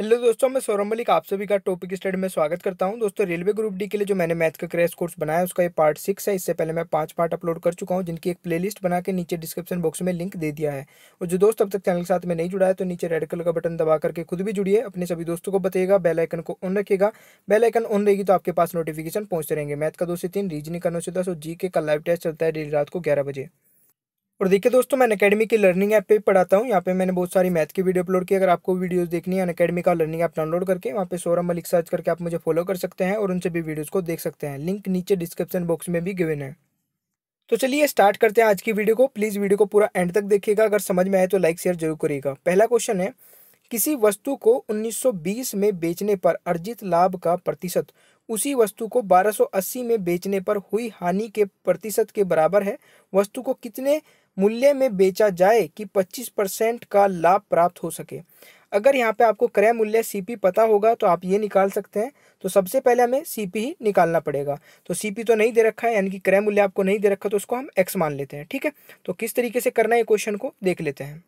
Hello दोस्तों, मैं सौरभ मलिक, आप सभी का टॉपिक स्टडी में स्वागत करता हूँ। दोस्तों, रेलवे ग्रुप डी के लिए जो मैंने मैथ का क्रैश कोर्स बनाया उसका ये पार्ट सिक्स है। इससे पहले मैं पाँच पार्ट अपलोड कर चुका हूँ, जिनकी एक प्लेलिस्ट बना के नीचे डिस्क्रिप्शन बॉक्स में लिंक दे दिया है। और जो दोस्त अब तक चैनल के साथ में नहीं जुड़ा है तो नीचे रेड कलर का बटन दबा करके खुद भी जुड़िए, अपने सभी दोस्तों को बताइएगा बेलाइकन को ऑन रखिएगा। बेलाइकन ऑन रहेगी तो आपके पास नोटिफिकेशन पहुँचते रहेंगे। मैथ का दो से तीन, रीजनिंग का नौ से दस और जी के का लाइव टेस्ट चलता है डेली रात को ग्यारह बजे। और देखिए दोस्तों, मैं अकेडमी की लर्निंग ऐप पे पढ़ाता हूँ। यहाँ पे मैंने बहुत सारी मैथ की वीडियो अपलोड की। अगर आपको वीडियोस देखनी है अकेडमी का लर्निंग ऐप डाउनलोड करके, वहाँ पे सौरभ मलिक सर्च करके आप मुझे फॉलो कर सकते हैं और उनसे भी वीडियोज़ को देख सकते हैं। लिंक नीचे डिस्क्रिप्शन बॉक्स में भी गिवन है। तो चलिए स्टार्ट करते हैं आज की वीडियो को। प्लीज़ वीडियो को पूरा एंड तक देखिएगा। अगर समझ में आए तो लाइक शेयर ज़रूर करिएगा। पहला क्वेश्चन है, किसी वस्तु को 1920 में बेचने पर अर्जित लाभ का प्रतिशत, उसी वस्तु को 1280 में बेचने पर हुई हानि के प्रतिशत के बराबर है। वस्तु को कितने मूल्य में बेचा जाए कि 25 परसेंट का लाभ प्राप्त हो सके। अगर यहाँ पे आपको क्रय मूल्य सीपी पता होगा तो आप ये निकाल सकते हैं। तो सबसे पहले हमें सीपी ही निकालना पड़ेगा। तो सीपी तो नहीं दे रखा है, यानी कि क्रय मूल्य आपको नहीं दे रखा तो उसको हम एक्स मान लेते हैं, ठीक है? तो किस तरीके से करना है क्वेश्चन को देख लेते हैं।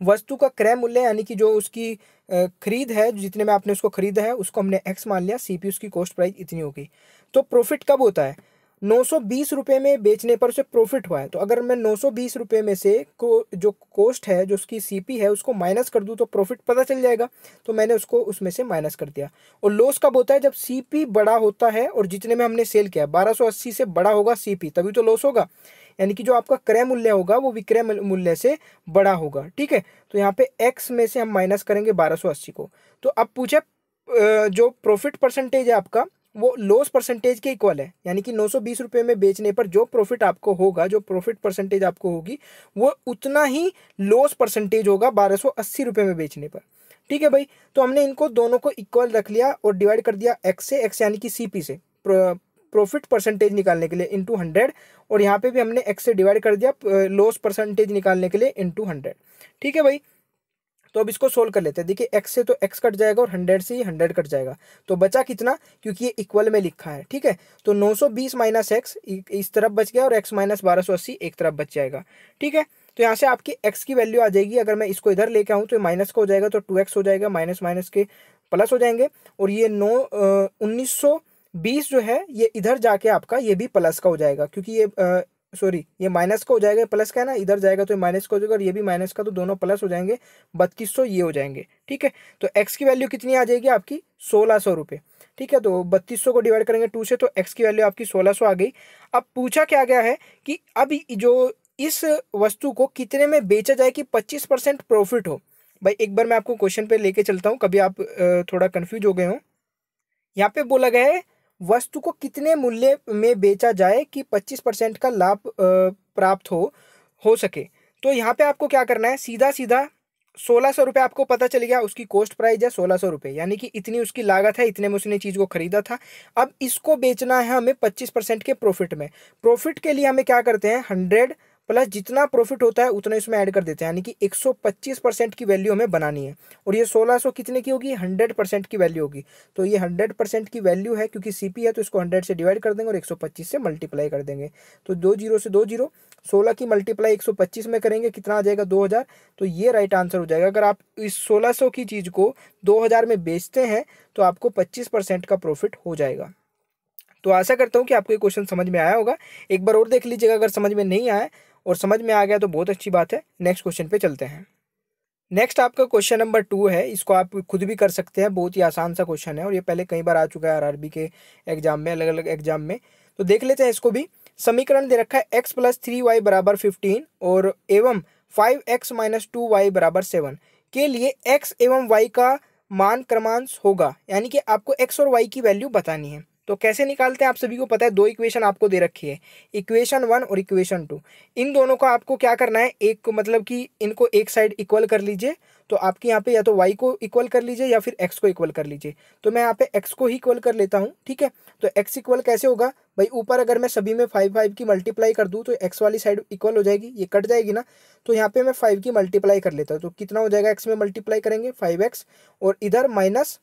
वस्तु का क्रय मूल्य, यानी कि जो उसकी खरीद है, जितने में आपने उसको खरीदा है, उसको हमने एक्स मान लिया सीपी उसकी कॉस्ट प्राइस इतनी होगी तो प्रॉफिट कब होता है? नौ सौ बीस रुपये में बेचने पर उसे प्रॉफिट हुआ है। तो अगर मैं नौ सौ बीस रुपये में से को, जो कॉस्ट है, जो उसकी सीपी है, उसको माइनस कर दूँ तो प्रॉफिट पता चल जाएगा। तो मैंने उसको उसमें से माइनस कर दिया। और लॉस कब होता है? जब सीपी बड़ा होता है और जितने में हमने सेल किया, बारह सौ अस्सी से बड़ा होगा सीपी तभी तो लॉस होगा। यानी कि जो आपका क्रय मूल्य होगा, वो विक्रय मूल्य से बड़ा होगा। ठीक है? तो यहाँ पे एक्स में से हम माइनस करेंगे बारह सौ अस्सी को। तो अब पूछे जो प्रॉफिट परसेंटेज है आपका वो लॉस परसेंटेज के इक्वल है। यानी कि नौ रुपये में बेचने पर जो प्रॉफिट आपको होगा, जो प्रॉफिट परसेंटेज आपको होगी, वो उतना ही लॉस परसेंटेज होगा बारह रुपये में बेचने पर। ठीक है भाई? तो हमने इनको दोनों को इक्वल रख लिया और डिवाइड कर दिया एक्स से एक्स यानी कि सी पी से। प्रॉफिट परसेंटेज निकालने के लिए इंटू हंड्रेड और यहाँ पे भी हमने एक्स से डिवाइड कर दिया लॉस परसेंटेज निकालने के लिए इंटू हंड्रेड ठीक है भाई? तो अब इसको सोल्व कर लेते हैं। देखिए एक्स से तो एक्स कट जाएगा और हंड्रेड से ही हंड्रेड कट जाएगा। तो बचा कितना? क्योंकि ये इक्वल में लिखा है, ठीक है? तो नौ सौ बीस माइनस एक्स इस तरफ़ बच गया और एक्स माइनस बारह सौ अस्सी एक तरफ़ बच जाएगा, ठीक है? तो यहाँ से आपकी एक्स की वैल्यू आ जाएगी। अगर मैं इसको इधर लेके आऊँ तो माइनस का हो जाएगा तो टू एक्स हो जाएगा माइनस माइनस के प्लस हो जाएँगे। और ये नौ उन्नीस सौ बीस जो है, ये इधर जाके आपका ये भी प्लस का हो जाएगा, क्योंकि ये सॉरी, ये माइनस का हो जाएगा प्लस का है ना, इधर जाएगा तो ये माइनस का हो जाएगा, और ये भी माइनस का तो दोनों प्लस हो जाएँगे, बत्तीस सौ ये हो जाएँगे, ठीक है? तो एक्स की वैल्यू कितनी आ जाएगी आपकी? सोलह सौ रुपये ठीक है? तो बत्तीस सौ को डिवाइड करेंगे टू से तो एक्स की वैल्यू आपकी सोलह सौ आ गई। अब पूछा क्या गया है कि अब जो इस वस्तु को कितने में बेचा जाए कि पच्चीस परसेंट प्रॉफिट हो? भाई, एक बार मैं आपको क्वेश्चन पे लेके चलता हूँ, कभी आप थोड़ा कन्फ्यूज़ हो गए हो। यहाँ पे बोला गया है वस्तु को कितने मूल्य में बेचा जाए कि 25 परसेंट का लाभ प्राप्त हो हो सके? तो यहाँ पे आपको क्या करना है? सीधा सीधा सोलह सौ रुपये आपको पता चल गया, उसकी कॉस्ट प्राइस है सोलह सौ रुपये यानी कि इतनी उसकी लागत है, इतने में उसने चीज़ को खरीदा था। अब इसको बेचना है हमें पच्चीस परसेंट के प्रॉफिट में। प्रॉफिट के लिए हमें क्या करते हैं? हंड्रेड प्लस जितना प्रॉफिट होता है, उतना इसमें ऐड कर देते हैं। यानी कि 125 परसेंट की वैल्यू हमें बनानी है। और ये 1600 कितने की होगी? 100 परसेंट की वैल्यू होगी। तो ये 100 परसेंट की वैल्यू है, क्योंकि सीपी है तो इसको 100 से डिवाइड कर देंगे और 125 से मल्टीप्लाई कर देंगे। तो दो ज़ीरो से दो ज़ीरो, सोलह की मल्टीप्लाई एक सौ पच्चीस में करेंगे, कितना आ जाएगा? दो हज़ार। तो ये राइट आंसर हो जाएगा। अगर आप इस सोलह की चीज़ को दो हज़ार में बेचते हैं तो आपको पच्चीस का प्रॉफिट हो जाएगा। तो आशा करता हूँ कि आपको ये क्वेश्चन समझ में आया होगा। एक बार और देख लीजिएगा, अगर समझ में नहीं आया और समझ में आ गया तो बहुत अच्छी बात है। नेक्स्ट क्वेश्चन पे चलते हैं। नेक्स्ट आपका क्वेश्चन नंबर टू है। इसको आप खुद भी कर सकते हैं। बहुत ही आसान सा क्वेश्चन है और ये पहले कई बार आ चुका है आरआरबी के एग्ज़ाम में अलग अलग एग्ज़ाम में। तो देख लेते हैं इसको भी। समीकरण दे रखा है एक्स प्लस थ्री वाई बराबर फिफ्टीन और एवं five X minus two Y बराबर सेवन के लिए एक्स एवं वाई का मान क्रमांश होगा। यानी कि आपको एक्स और वाई की वैल्यू बतानी है। तो कैसे निकालते हैं आप सभी को पता है? दो इक्वेशन आपको दे रखी है। इक्वेशन वन और इक्वेशन टू इन दोनों को आपको क्या करना है? एक मतलब कि इनको एक साइड इक्वल कर लीजिए। तो आपके यहाँ पे या तो वाई को इक्वल कर लीजिए या फिर एक्स को इक्वल कर लीजिए। तो मैं यहाँ पे एक्स को ही इक्वल कर लेता हूँ, ठीक है? तो एक्स इक्वल कैसे होगा? भाई ऊपर अगर मैं सभी में फाइव फाइव की मल्टीप्लाई कर दूँ तो एक्स वाली साइड इक्वल हो जाएगी। ये कट जाएगी ना? तो यहाँ पे मैं फाइव की मल्टीप्लाई कर लेता हूँ। तो कितना हो जाएगा? एक्स में मल्टीप्लाई करेंगे फाइव एक्स और इधर माइनस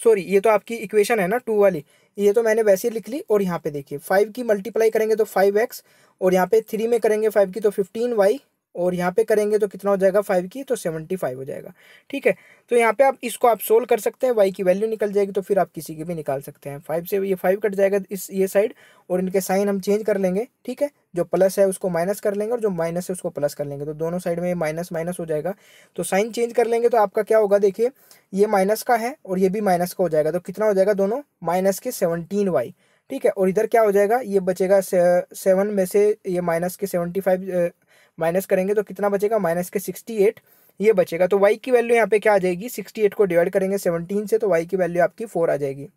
सॉरी ये तो आपकी इक्वेशन है ना टू वाली। ये तो मैंने वैसे लिख ली और यहाँ पे देखिए फाइव की मल्टीप्लाई करेंगे तो फाइव एक्स और यहाँ पे थ्री में करेंगे फाइव की तो फिफ्टीन वाई और यहाँ पे करेंगे तो कितना हो जाएगा फाइव की तो सेवेंटी फाइव हो जाएगा। ठीक है? तो यहाँ पे आप इसको आप सोल्व कर सकते हैं वाई की वैल्यू निकल जाएगी तो फिर आप किसी की भी निकाल सकते हैं। फाइव से ये फाइव कट जाएगा इस, ये साइड और इनके साइन हम चेंज कर लेंगे, ठीक है? जो प्लस है उसको माइनस कर लेंगे और जो माइनस है उसको प्लस कर लेंगे। तो दोनों साइड में माइनस माइनस हो जाएगा। तो साइन चेंज कर लेंगे तो आपका क्या होगा, देखिए, ये माइनस का है और ये भी माइनस का हो जाएगा। तो कितना हो जाएगा दोनों? माइनस के सेवनटीन वाई ठीक है? और इधर क्या हो जाएगा? ये बचेगा सेवन में से ये माइनस के सेवेंटी फाइव माइनस करेंगे तो कितना बचेगा? माइनस के सिक्सटी एट, ये बचेगा। तो वाई की वैल्यू यहाँ पे क्या आ जाएगी? सिक्सटी एट को डिवाइड करेंगे सेवनटीन से तो वाई की वैल्यू आपकी फोर आ जाएगी।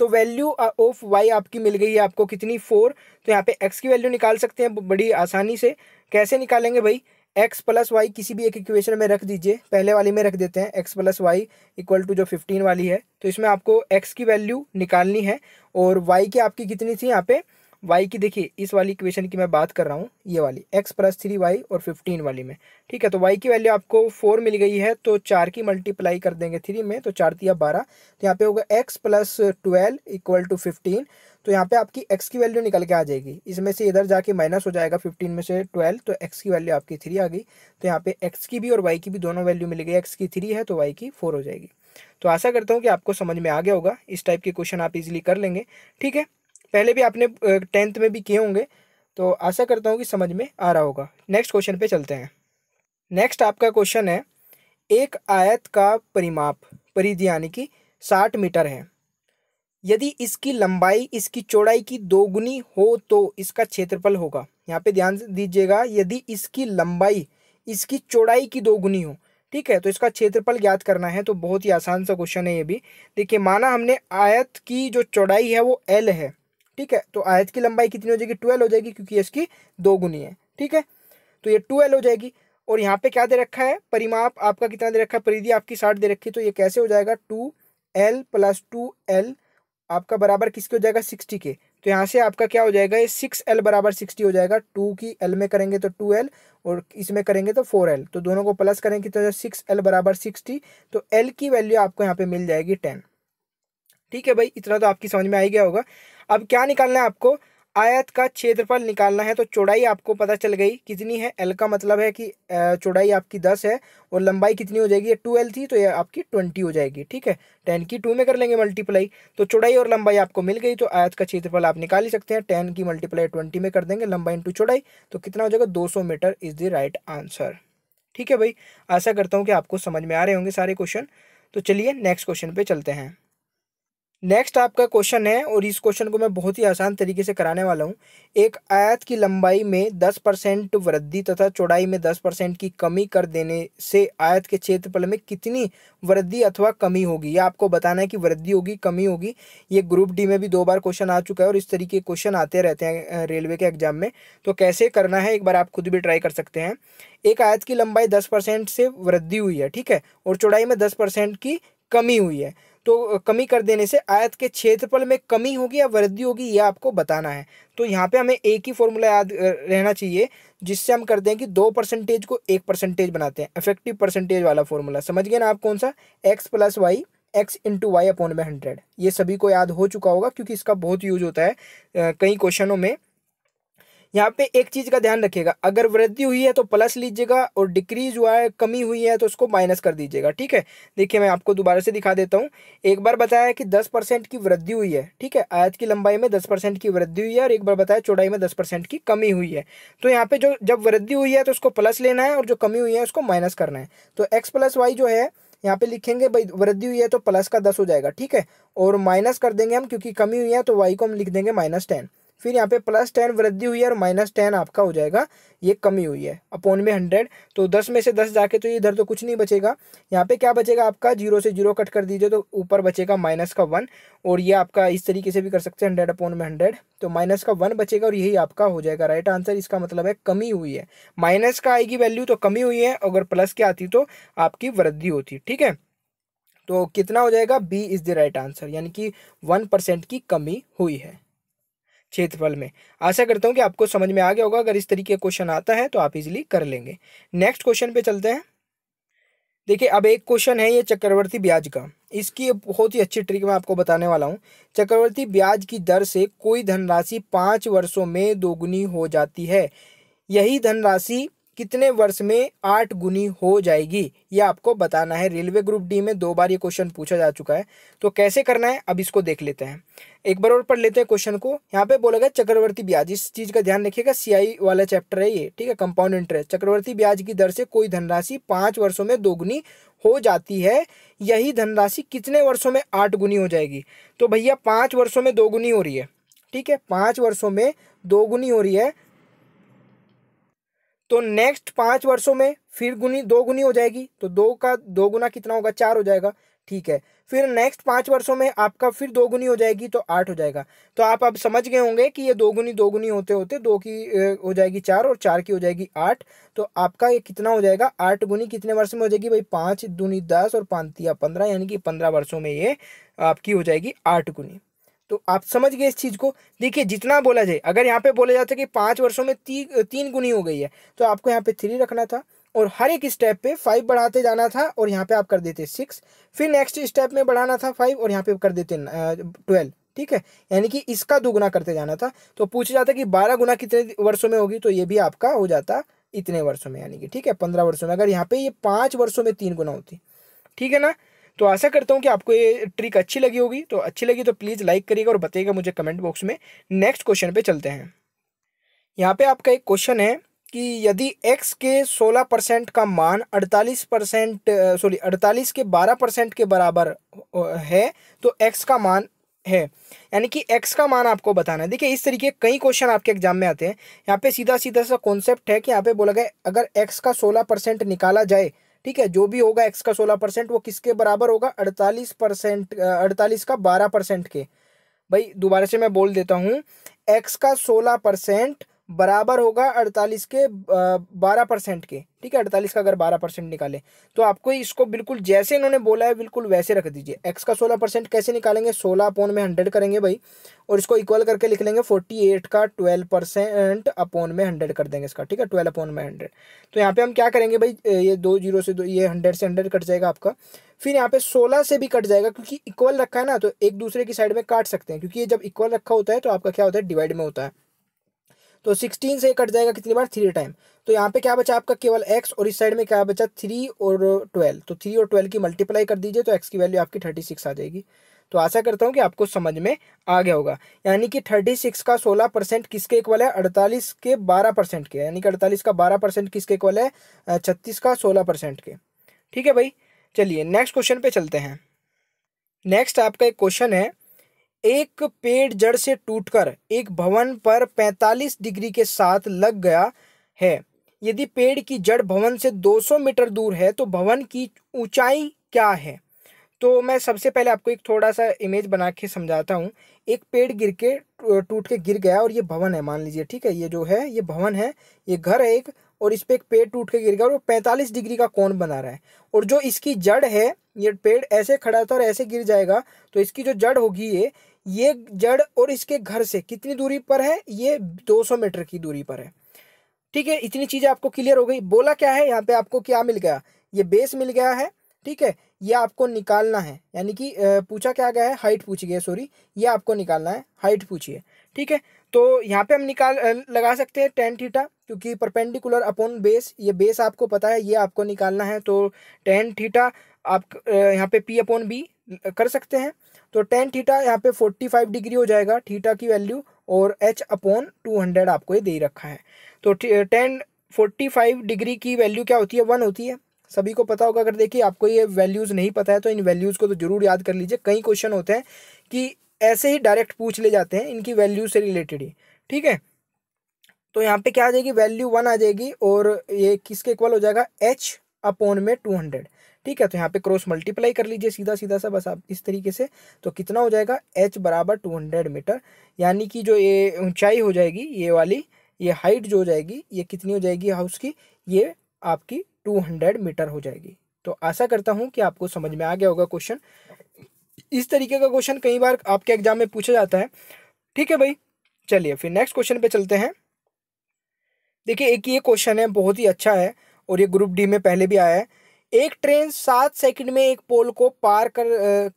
तो वैल्यू ऑफ़ वाई आपकी मिल गई है आपको कितनी? फोर तो यहाँ पे एक्स की वैल्यू निकाल सकते हैं बड़ी आसानी से। कैसे निकालेंगे भाई? एक्स प्लस वाई किसी भी एक इक्वेशन में रख दीजिए। पहले वाली में रख देते हैं। X plus Y equal to जो फिफ्टीन वाली है। तो इसमें आपको एक्स की वैल्यू निकालनी है। और वाई की आपकी कितनी थी यहाँ पे? वाई की देखिए, इस वाली इक्वेशन की मैं बात कर रहा हूँ, ये वाली एक्स प्लस थ्री वाई और फिफ्टीन वाली में, ठीक है? तो वाई की वैल्यू आपको फोर मिल गई है तो चार की मल्टीप्लाई कर देंगे थ्री में तो चार तिया बारह तो यहाँ पे होगा X plus twelve equal to fifteen तो यहाँ पे आपकी एक्स की वैल्यू निकल के आ जाएगी। इसमें से इधर जाके माइनस हो जाएगा फिफ्टीन में से ट्वेल्व तो एक्स की वैल्यू आपकी थ्री आ गई तो यहाँ पे एक्स की भी और वाई की भी दोनों वैल्यू मिल गई एक्स की थ्री है तो वाई की फोर हो जाएगी। तो आशा करता हूँ कि आपको समझ में आ गया होगा, इस टाइप के क्वेश्चन आप इजिली कर लेंगे, ठीक है? पहले भी आपने टेंथ में भी किए होंगे तो आशा करता हूँ कि समझ में आ रहा होगा। नेक्स्ट क्वेश्चन पे चलते हैं। नेक्स्ट आपका क्वेश्चन है, एक आयत का परिमाप, परिधि यानी कि साठ मीटर है। यदि इसकी लंबाई, इसकी चौड़ाई की दोगुनी हो तो इसका क्षेत्रफल होगा। यहाँ पे ध्यान दीजिएगा, यदि इसकी लंबाई, इसकी चौड़ाई की दोगुनी हो, ठीक है तो इसका क्षेत्रफल ज्ञात करना है तो बहुत ही आसान सा क्वेश्चन है ये भी। देखिए, माना हमने आयत की जो चौड़ाई है वो एल है। ठीक है? तो आयत की लंबाई कितनी हो जाएगी? ट्वेल्व हो जाएगी, क्योंकि इसकी दो गुनी है। ठीक है? तो ये ट्वेल्व हो जाएगी। और यहाँ पे क्या दे रखा है? परिमाप आपका कितना दे रखा है? परिधि आपकी साठ दे रखी है तो ये कैसे हो जाएगा? Two L plus two L आपका बराबर किसके हो जाएगा? सिक्सटी के। तो यहाँ से आपका क्या हो जाएगा? ये सिक्स एल बराबर सिक्सटी हो जाएगा। टू की एल में करेंगे तो टू एल और इसमें करेंगे तो फोर एल तो दोनों को प्लस करेंगे तो सिक्स एल बराबर सिक्सटी तो एल की वैल्यू आपको यहाँ पे मिल जाएगी टेन ठीक है भाई, इतना तो आपकी समझ में आ ही गया होगा। अब क्या निकालना है आपको? आयत का क्षेत्रफल निकालना है तो चौड़ाई आपको पता चल गई। कितनी है? एल का मतलब है कि चौड़ाई आपकी दस है और लंबाई कितनी हो जाएगी? ये टू एल थी तो ये आपकी ट्वेंटी हो जाएगी, ठीक है? टेन की टू में कर लेंगे मल्टीप्लाई तो चौड़ाई और लंबाई आपको मिल गई तो आयत का क्षेत्रफल आप निकाल ही सकते हैं। टेन की मल्टीप्लाई ट्वेंटी में कर देंगे, लंबाई इंटू चौड़ाई। तो कितना हो जाएगा? दो सौ metre is the right answer ठीक है भाई, आशा करता हूँ कि आपको समझ में आ रहे होंगे सारे क्वेश्चन तो चलिए नेक्स्ट क्वेश्चन पे चलते हैं। नेक्स्ट आपका क्वेश्चन है और इस क्वेश्चन को मैं बहुत ही आसान तरीके से कराने वाला हूँ। एक आयत की लंबाई में दस परसेंट वृद्धि तथा चौड़ाई में दस परसेंट की कमी कर देने से आयत के क्षेत्रफल में कितनी वृद्धि अथवा कमी होगी? ये आपको बताना है कि वृद्धि होगी, कमी होगी। ये ग्रुप डी में भी दो बार क्वेश्चन आ चुका है और इस तरीके के क्वेश्चन आते रहते हैं रेलवे के एग्ज़ाम में। तो कैसे करना है, एक बार आप खुद भी ट्राई कर सकते हैं। एक आयत की लंबाई दस परसेंट से वृद्धि हुई है, ठीक है? और चौड़ाई में दस परसेंट की कमी हुई है। तो कमी कर देने से आयत के क्षेत्रफल में कमी होगी या वृद्धि होगी यह आपको बताना है। तो यहाँ पे हमें एक ही फॉर्मूला याद रहना चाहिए, जिससे हम करते हैं कि दो परसेंटेज को एक परसेंटेज बनाते हैं इफ़ेक्टिव परसेंटेज वाला फॉर्मूला समझ गए ना आप कौन सा? X plus Y X into Y upon में हंड्रेड ये सभी को याद हो चुका होगा, क्योंकि इसका बहुत यूज़ होता है कई क्वेश्चनों में। यहाँ पे एक चीज़ का ध्यान रखिएगा, अगर वृद्धि हुई है तो प्लस लीजिएगा और डिक्रीज हुआ है, कमी हुई है तो उसको माइनस कर दीजिएगा, ठीक है? देखिए मैं आपको दोबारा से दिखा देता हूँ। एक बार बताया कि दस परसेंट की वृद्धि हुई है, ठीक है? आयत की लंबाई में दस परसेंट की वृद्धि हुई है और एक बार बताया चौड़ाई में दस परसेंट की कमी हुई है। तो यहाँ पे जो, जब वृद्धि हुई है तो उसको प्लस लेना है और जो कमी हुई है उसको माइनस करना है। तो एक्स प्लस वाई जो है, यहाँ पे लिखेंगे भाई, वृद्धि हुई है तो प्लस का दस हो जाएगा, ठीक है? और माइनस कर देंगे हम क्योंकि कमी हुई है तो वाई को हम लिख देंगे माइनस टेन फिर यहाँ पे प्लस टेन वृद्धि हुई है और माइनस टेन आपका हो जाएगा, ये कमी हुई है। अपोन में हंड्रेड तो दस में से दस जाके तो ये इधर तो कुछ नहीं बचेगा। यहाँ पे क्या बचेगा आपका? ज़ीरो से ज़ीरो कट कर दीजिए तो ऊपर बचेगा माइनस का वन, और ये आपका इस तरीके से भी कर सकते हैं, हंड्रेड अपोन में हंड्रेड तो माइनस का वन बचेगा और यही आपका हो जाएगा। राइट आंसर इसका मतलब है कमी हुई है। माइनस का आएगी वैल्यू तो कमी हुई है, अगर प्लस की आती तो आपकी वृद्धि होती, ठीक है? तो कितना हो जाएगा? B is the right answer, यानी कि वन परसेंट की कमी हुई है। क्षेत्रफल में। आशा करता हूँ कि आपको समझ में आ गया होगा। अगर इस तरीके का क्वेश्चन आता है तो आप इजीली कर लेंगे। नेक्स्ट क्वेश्चन पे चलते हैं। देखिए, अब एक क्वेश्चन है ये चक्रवर्ती ब्याज का। इसकी बहुत ही अच्छी ट्रिक मैं आपको बताने वाला हूँ। चक्रवर्ती ब्याज की दर से कोई धनराशि पाँच वर्षों में दोगुनी हो जाती है। यही धनराशि कितने वर्ष में आठ गुनी हो जाएगी? ये आपको बताना है। रेलवे ग्रुप डी में दो बार ये क्वेश्चन पूछा जा चुका है। तो कैसे करना है? अब इसको देख लेते हैं। एक बार और पढ़ लेते हैं क्वेश्चन को। यहाँ पे बोला गया चक्रवर्ती ब्याज। इस चीज़ का ध्यान रखिएगा। सीआई वाला चैप्टर है ये। ठीक है? कंपाउंड इंटरेस्ट चक्रवर्ती ब्याज की दर से कोई धनराशि पाँच वर्षों में दोगुनी हो जाती है। यही धनराशि कितने वर्षों में आठ गुनी हो जाएगी? तो भैया, पाँच वर्षों में दोगुनी हो रही है। ठीक है? पाँच वर्षों में दोगुनी हो रही है। तो नेक्स्ट पाँच वर्षों में फिर गुनी, दो गुनी हो जाएगी तो दो का, दो गुना कितना होगा? चार हो जाएगा, ठीक है। फिर नेक्स्ट पाँच वर्षों में आपका फिर दो गुनी हो जाएगी तो आठ हो जाएगा। तो आप अब समझ गए होंगे कि ये दो गुनी दो गुनी होते होते दो की हो जाएगी चार और चार की हो जाएगी आठ। तो आपका ये कितना हो जाएगा? आठ गुनी कितने वर्ष में हो जाएगी भाई? पाँच दूनी दस और पाँच या पंद्रह, यानी कि पंद्रह वर्षों में ये आपकी हो जाएगी आठ गुनी। तो आप समझ गए इस चीज़ को। देखिए जितना बोला जाए अगर यहाँ पे बोला जाता है कि पाँच वर्षों में ती, तीन गुनी हो गई है तो आपको यहाँ पे थ्री रखना था और हर एक स्टेप पे फाइव बढ़ाते जाना था और यहाँ पे आप कर देते सिक्स फिर नेक्स्ट स्टेप में बढ़ाना था फाइव और यहाँ पे कर देते ट्वेल्व ठीक है? यानी कि इसका दुगुना करते जाना था। तो पूछा जाता कि बारह गुना कितने वर्षों में होगी तो ये भी आपका हो जाता इतने वर्षों में यानी कि ठीक है? पंद्रह वर्षों में। अगर यहाँ पे ये पाँच वर्षों में तीन गुना होती ठीक है ना? तो आशा करता हूँ कि आपको ये ट्रिक अच्छी लगी होगी। तो अच्छी लगी तो प्लीज़ लाइक करिएगा और बताइएगा मुझे कमेंट बॉक्स में। नेक्स्ट क्वेश्चन पे चलते हैं। यहाँ पे आपका एक क्वेश्चन है कि यदि x के 16 परसेंट का मान 48 परसेंट सॉरी 48 के 12 परसेंट के बराबर है तो x का मान है। यानी कि x का मान आपको बताना है। देखिए, इस तरीके कई क्वेश्चन आपके एग्ज़ाम में आते हैं। यहाँ पे सीधा सीधा सा कॉन्सेप्ट है कि यहाँ पे बोला गया अगर x का 16 परसेंट निकाला जाए ठीक है, जो भी होगा एक्स का सोलह परसेंट, वो किसके बराबर होगा? अड़तालीस परसेंट अड़तालीस का बारह परसेंट के। भाई, दोबारा से मैं बोल देता हूँ एक्स का सोलह परसेंट बराबर होगा अड़तालीस के बारह परसेंट के। ठीक है, अड़तालीस का अगर बारह परसेंट निकाले तो आपको इसको बिल्कुल जैसे इन्होंने बोला है, बिल्कुल वैसे रख दीजिए। एक्स का सोलह परसेंट कैसे निकालेंगे? सोलह अपोन में हंड्रेड करेंगे भाई, और इसको इक्वल करके लिख लेंगे, फोर्टी एट का ट्वेल्व परसेंट अपोन में हंड्रेड कर देंगे इसका, ठीक है, ट्वेल्व अपोन में हंड्रेड। तो यहाँ पे हम क्या करेंगे भाई ये दो ज़ीरो से दो, ये हंड्रेड से हंड्रेड कट जाएगा आपका। फिर यहाँ पे सोलह से भी कट जाएगा, क्योंकि इक्वल रखा है ना तो एक दूसरे की साइड में काट सकते हैं, क्योंकि ये जब इक्वल रखा होता है तो आपका क्या होता है डिवाइड में होता है। तो सिक्सटीन से कट जाएगा कितनी बार? थ्री टाइम तो यहाँ पे क्या बचा आपका? केवल एक्स और इस साइड में क्या बचा? थ्री और ट्वेल्व तो थ्री और ट्वेल्व की मल्टीप्लाई कर दीजिए तो एक्स की वैल्यू आपकी थर्टी सिक्स आ जाएगी। तो आशा करता हूँ कि आपको समझ में आ गया होगा। यानी कि थर्टी सिक्स का सोलह परसेंट किसके इक्वल है? अड़तालीस के बारह परसेंट के। यानी कि अड़तालीस का बारह परसेंट किसके इक्वल है? छत्तीस का सोलह परसेंट के। ठीक है भाई? चलिए नेक्स्ट क्वेश्चन पे चलते हैं। नेक्स्ट आपका एक क्वेश्चन है एक पेड़ जड़ से टूटकर एक भवन पर 45 डिग्री के साथ लग गया है। यदि पेड़ की जड़ भवन से 200 मीटर दूर है तो भवन की ऊंचाई क्या है? तो मैं सबसे पहले आपको एक थोड़ा सा इमेज बना के समझाता हूँ। एक पेड़ गिर के, टूट के गिर गया और ये भवन है, मान लीजिए, ठीक है? ये जो है, ये भवन है, ये घर है एक, और इस पर एक पेड़ टूट के गिर गया और वो पैंतालीस डिग्री का कोण बना रहा है। और जो इसकी जड़ है, ये पेड़ ऐसे खड़ा था और ऐसे गिर जाएगा तो इसकी जो जड़ होगी ये ये जड़ और इसके घर से कितनी दूरी पर है? ये 200 मीटर की दूरी पर है। ठीक है, इतनी चीज़ें आपको क्लियर हो गई। बोला क्या है? यहाँ पे आपको क्या मिल गया? ये बेस मिल गया है, ठीक है? ये आपको निकालना है। यानी कि पूछा क्या गया है? हाइट पूछी गई सॉरी ये आपको निकालना है। हाइट पूछी है ठीक है? तो यहाँ पे हम निकाल लगा सकते हैं टेन थीटा क्योंकि परपेंडिकुलर अपॉन बेस ये बेस आपको पता है, ये आपको निकालना है। तो टेन थीटा आप यहाँ पे पी अपॉन बी कर सकते हैं। तो टेन थीटा यहाँ पे फोर्टी फाइव डिग्री हो जाएगा थीटा की वैल्यू और एच अपॉन टू हंड्रेड आपको ये दे रखा है। तो टेन फोर्टी फाइव डिग्री की वैल्यू क्या होती है? वन होती है। सभी को पता होगा, अगर देखिए आपको ये वैल्यूज़ नहीं पता है तो इन वैल्यूज़ को तो ज़रूर याद कर लीजिए। कई क्वेश्चन होते हैं कि ऐसे ही डायरेक्ट पूछ ले जाते हैं, इनकी वैल्यू से रिलेटेड ही। ठीक है? तो यहाँ पे क्या आ जाएगी? वैल्यू वन आ जाएगी, और ये किसके इक्वल हो जाएगा? एच अपॉन में टू हंड्रेड ठीक है तो यहाँ पे क्रॉस मल्टीप्लाई कर लीजिए सीधा सीधा सा, बस आप इस तरीके से तो कितना हो जाएगा? एच बराबर टू हंड्रेड मीटर, यानी कि जो ये ऊंचाई हो जाएगी, ये वाली, ये हाइट जो हो जाएगी, ये कितनी हो जाएगी हाउस की? ये आपकी टू हंड्रेड मीटर हो जाएगी। तो आशा करता हूँ कि आपको समझ में आ गया होगा क्वेश्चन इस तरीके का क्वेश्चन कई बार आपके एग्ज़ाम में पूछा जाता है। ठीक है भाई, चलिए फिर नेक्स्ट क्वेश्चन पे चलते हैं। देखिए, एक ये क्वेश्चन है, बहुत ही अच्छा है, और ये ग्रुप डी में पहले भी आया है। एक ट्रेन सात सेकंड में एक पोल को पार कर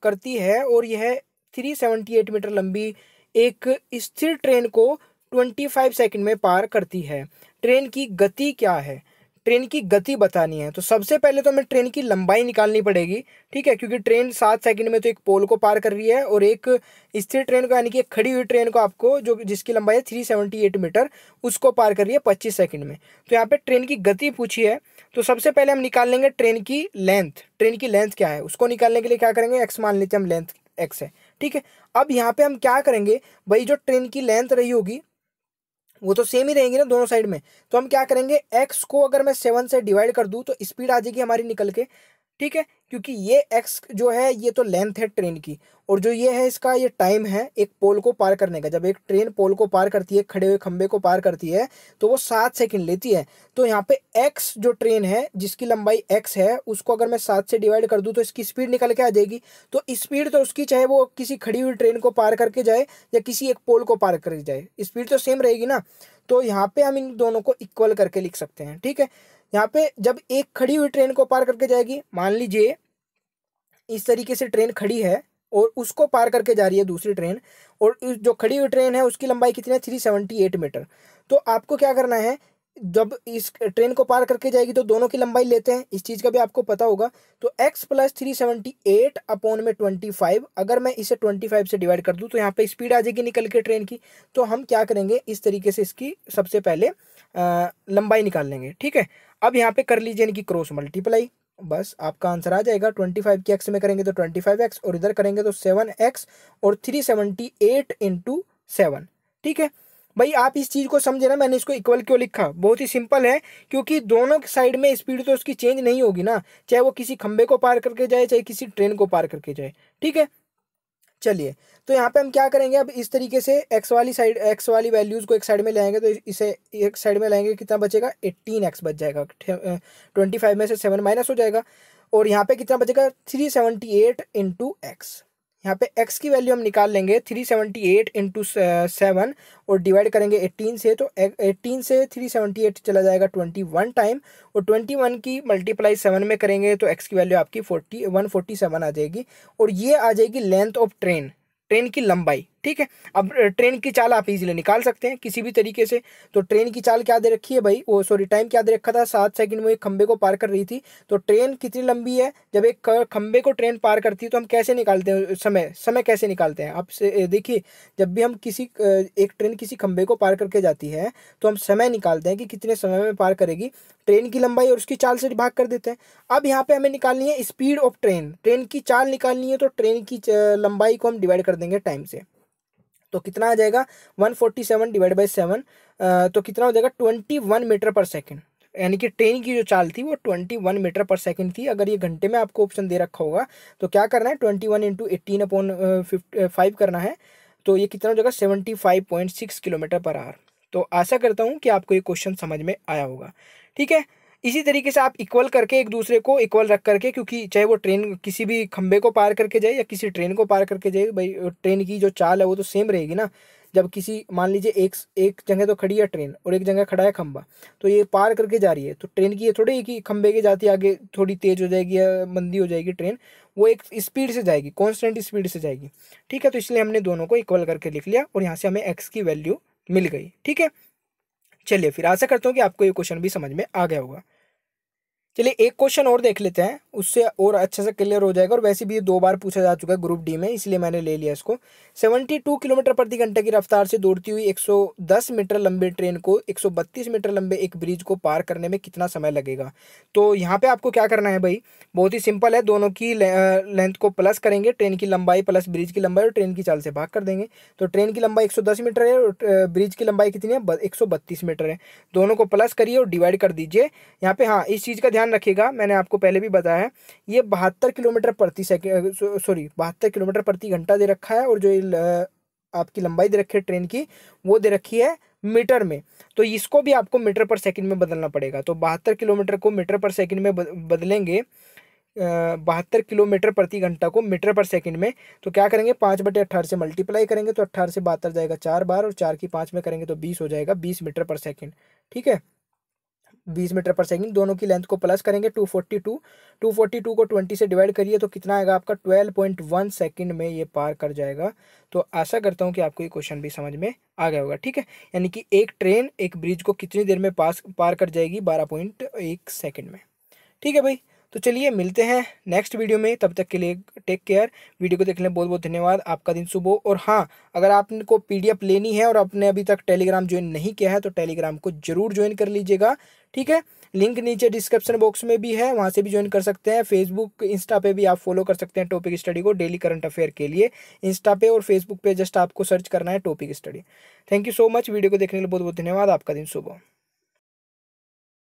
करती है और यह थ्री सेवेंटी एट मीटर लंबी एक स्थिर ट्रेन को ट्वेंटी फाइव सेकेंड में पार करती है। ट्रेन की गति क्या है? ट्रेन की गति बतानी है। तो सबसे पहले तो हमें ट्रेन की लंबाई निकालनी पड़ेगी, ठीक है? क्योंकि ट्रेन सात सेकंड में तो एक पोल को पार कर रही है और एक स्थिर ट्रेन को, यानी कि एक खड़ी हुई ट्रेन को आपको, जो जिसकी लंबाई है थ्री सेवेंटी एट मीटर, उसको पार कर रही है पच्चीस सेकंड में। तो यहाँ पर ट्रेन की गति पूछी है। तो सबसे पहले हम निकाल लेंगे ट्रेन की लेंथ। ट्रेन की लेंथ क्या है? उसको निकालने के लिए क्या करेंगे? एक्स मान लेते हैं हम लेंथ एक्स है, ठीक है? अब यहाँ पे हम क्या करेंगे? भाई, जो ट्रेन की लेंथ रही होगी वो तो सेम ही रहेंगी ना दोनों साइड में। तो हम क्या करेंगे? एक्स को अगर मैं सेवन से डिवाइड कर दूँ तो स्पीड आ जाएगी हमारी निकल के। ठीक है? क्योंकि ये एक्स जो है, ये तो लेंथ है ट्रेन की और जो ये है इसका ये टाइम है एक पोल को पार करने का। जब एक ट्रेन पोल को पार करती है, खड़े हुए खंबे को पार करती है तो वो सात सेकंड लेती है। तो यहाँ पे एक्स जो ट्रेन है, जिसकी लंबाई एक्स है, उसको अगर मैं सात से डिवाइड कर दूँ तो इसकी स्पीड निकल के आ जाएगी। तो स्पीड तो उसकी, चाहे वो किसी खड़ी हुई ट्रेन को पार करके जाए या किसी एक पोल को पार करके जाए स्पीड तो सेम रहेगी ना? तो यहाँ पे हम इन दोनों को इक्वल करके लिख सकते हैं, ठीक है? यहाँ पे जब एक खड़ी हुई ट्रेन को पार करके जाएगी मान लीजिए इस तरीके से ट्रेन खड़ी है और उसको पार करके जा रही है दूसरी ट्रेन और जो खड़ी हुई ट्रेन है उसकी लंबाई कितनी है? थ्री सेवेंटी एट मीटर तो आपको क्या करना है? जब इस ट्रेन को पार करके जाएगी तो दोनों की लंबाई लेते हैं। इस चीज़ का भी आपको पता होगा। तो x plus three seventy eight upon में ट्वेंटी फाइव अगर मैं इसे ट्वेंटी फाइव से डिवाइड कर दूँ तो यहाँ पे स्पीड आ जाएगी निकल के ट्रेन की। तो हम क्या करेंगे? इस तरीके से इसकी सबसे पहले आ, लंबाई निकाल लेंगे। ठीक है? अब यहाँ पे कर लीजिए इनकी क्रॉस मल्टीप्लाई बस आपका आंसर आ जाएगा ट्वेंटी फाइव की एक्स में करेंगे तो ट्वेंटी फाइव एक्स और इधर करेंगे तो सेवन एक्स और three seventy eight into seven ठीक है? भाई आप इस चीज़ को समझे ना, मैंने इसको इक्वल क्यों लिखा? बहुत ही सिंपल है, क्योंकि दोनों साइड में स्पीड तो उसकी चेंज नहीं होगी ना, चाहे वो किसी खंबे को पार करके जाए, चाहे किसी ट्रेन को पार करके जाए। ठीक है? चलिए तो यहाँ पे हम क्या करेंगे, अब इस तरीके से एक्स वाली साइड एक्स वाली वैल्यूज़ को एक साइड में लाएँगे तो इसे एक साइड में लाएँगे, कितना बचेगा? एट्टीन एक्स बच जाएगा। ट्वेंटी फाइव में से सेवन माइनस हो जाएगा। और यहाँ पे कितना बचेगा? Three seventy eight into X यहाँ पे x की वैल्यू हम निकाल लेंगे three seventy eight into seven और डिवाइड करेंगे एट्टीन से तो एट्टीन से थ्री सेवेंटी एट चला जाएगा ट्वेंटी वन टाइम और ट्वेंटी वन की मल्टीप्लाई सेवन में करेंगे तो x की वैल्यू आपकी फोर्टी वन फोर्टी सेवन आ जाएगी और ये आ जाएगी लेंथ ऑफ़ ट्रेन ट्रेन की लंबाई। ठीक है? अब ट्रेन की चाल आप इजीली निकाल सकते हैं किसी भी तरीके से। तो ट्रेन की चाल क्या दे रखी है भाई? वो सॉरी टाइम क्या दे रखा था? सात सेकंड में एक खंबे को पार कर रही थी। तो ट्रेन कितनी लंबी है? जब एक खंबे को ट्रेन पार करती है तो हम कैसे निकालते हैं? समय समय कैसे निकालते हैं? आप देखिए, जब भी हम किसी एक ट्रेन किसी खंबे को पार करके जाती है तो हम समय निकालते हैं कि कितने समय में पार करेगी। ट्रेन की लंबाई और उसकी चाल से भाग कर देते हैं। अब यहाँ पे हमें निकालनी है स्पीड ऑफ़ ट्रेन ट्रेन की चाल निकालनी है तो ट्रेन की लंबाई को हम डिवाइड कर देंगे टाइम से। तो कितना आ जाएगा? One forty seven divide by seven तो कितना हो जाएगा? ट्वेंटी वन मीटर पर सेकेंड। यानी कि ट्रेन की जो चाल थी, वो ट्वेंटी वन मीटर पर सेकेंड थी। अगर ये घंटे में आपको ऑप्शन दे रखा होगा तो क्या करना है? Twenty one into eighteen upon five करना है। तो ये कितना हो जाएगा? Seventy five point six kilometre पर आवर। तो आशा करता हूँ कि आपको ये क्वेश्चन समझ में आया होगा। ठीक है? इसी तरीके से आप इक्वल करके एक दूसरे को इक्वल रख करके, क्योंकि चाहे वो ट्रेन किसी भी खंबे को पार करके जाए या किसी ट्रेन को पार करके जाए, भाई ट्रेन की जो चाल है वो तो सेम रहेगी ना। जब किसी, मान लीजिए एक एक जगह तो खड़ी है ट्रेन और एक जगह खड़ा है खंबा तो ये पार करके जा रही है। तो ट्रेन की ये थोड़ी कि खंबे के जाती आगे थोड़ी तेज हो जाएगी या मंदी हो जाएगी ट्रेन वो एक स्पीड से जाएगी कॉन्स्टेंट स्पीड से जाएगी। ठीक है तो इसलिए हमने दोनों को इक्वल करके लिख लिया और यहाँ से हमें एक्स की वैल्यू मिल गई। ठीक है? चलिए फिर, आशा करता हूँ कि आपको ये क्वेश्चन भी समझ में आ गया होगा। चलिए एक क्वेश्चन और देख लेते हैं। उससे और अच्छे से क्लियर हो जाएगा और वैसे भी ये दो बार पूछा जा चुका है ग्रुप डी में, इसलिए मैंने ले लिया इसको। 72 किलोमीटर प्रति घंटे की रफ्तार से दौड़ती हुई 110 मीटर लंबे ट्रेन को 132 मीटर लंबे एक ब्रिज को पार करने में कितना समय लगेगा? तो यहाँ पे आपको क्या करना है भाई? बहुत ही सिंपल है, दोनों की लेंथ को प्लस करेंगे ट्रेन की लंबाई प्लस ब्रिज की लंबाई और ट्रेन की चाल से भाग कर देंगे। तो ट्रेन की लंबाई एक सौ दस मीटर है और ब्रिज की लंबाई कितनी है? एक सौ बत्तीस मीटर है। दोनों को प्लस करिए और डिवाइड कर दीजिए। यहाँ पे हाँ इस चीज़ का ध्यान रखिएगा, मैंने आपको पहले भी बताया है, ये बहत्तर किलोमीटर प्रति सेकेंड सॉरी बहत्तर किलोमीटर प्रति घंटा दे रखा है और जो आपकी लंबाई दे रखी है ट्रेन की, वो दे रखी है मीटर में। तो इसको भी आपको मीटर पर सेकंड में बदलना पड़ेगा। तो बहत्तर किलोमीटर को मीटर पर सेकंड में बदलेंगे बहत्तर किलोमीटर प्रति घंटा को मीटर पर सेकंड में तो क्या करेंगे, पाँच बटे अट्ठारह से मल्टीप्लाई करेंगे तो अट्ठारह से बहत्तर जाएगा चार बार और चार की पाँच में करेंगे तो बीस हो जाएगा, बीस मीटर पर सेकंड, ठीक है? बीस मीटर पर सेकंड। दोनों की लेंथ को प्लस करेंगे, two forty two. Two forty two को ट्वेंटी से डिवाइड करिए तो कितना आएगा आपका? ट्वेल्व पॉइंट वन सेकेंड में ये पार कर जाएगा। तो आशा करता हूँ कि आपको ये क्वेश्चन भी समझ में आ गया होगा, ठीक है? यानी कि एक ट्रेन, एक ब्रिज को कितनी देर में पास, पार कर जाएगी? बारह पॉइंट एक सेकेंड में। ठीक है भाई? तो चलिए मिलते हैं नेक्स्ट वीडियो में, तब तक के लिए टेक केयर वीडियो को देखने बहुत बहुत धन्यवाद। आपका दिन शुभ हो। और हाँ अगर आपको पीडीएफ लेनी है और आपने अभी तक टेलीग्राम ज्वाइन नहीं किया है तो टेलीग्राम को ज़रूर ज्वाइन कर लीजिएगा। ठीक है? लिंक नीचे डिस्क्रिप्शन बॉक्स में भी है, वहाँ से भी ज्वाइन कर सकते हैं। फेसबुक इंस्टा पे भी आप फॉलो कर सकते हैं टॉपिक स्टडी को डेली करंट अफेयर के लिए। इंस्टा पे और फेसबुक पे जस्ट आपको सर्च करना है topic study thank you so much video को देखने के लिए बहुत बहुत धन्यवाद। आपका दिन शुभ हो।